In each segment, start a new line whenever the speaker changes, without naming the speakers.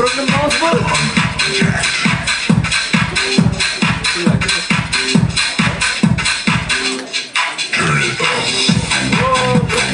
broke them bones, bro. Whoa, broke.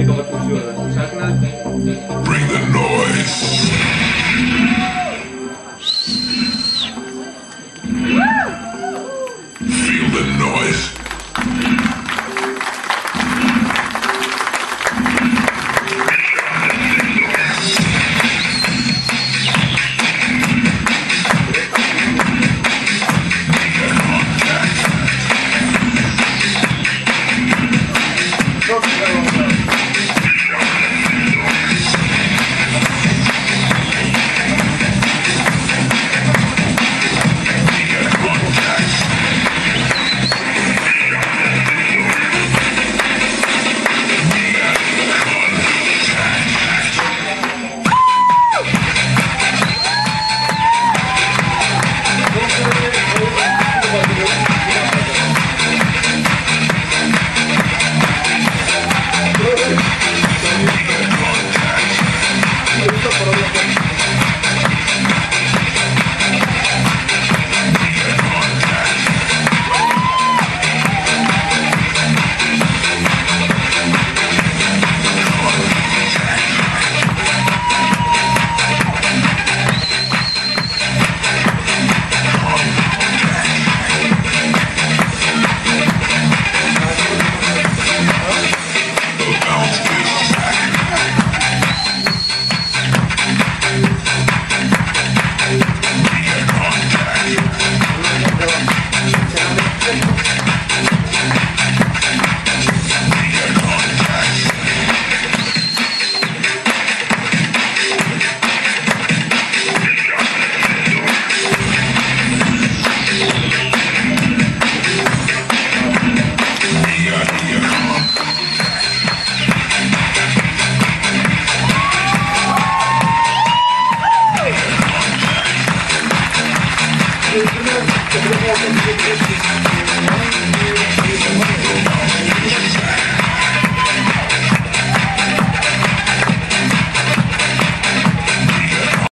Bring
the noise. Feel the noise.
Thank you.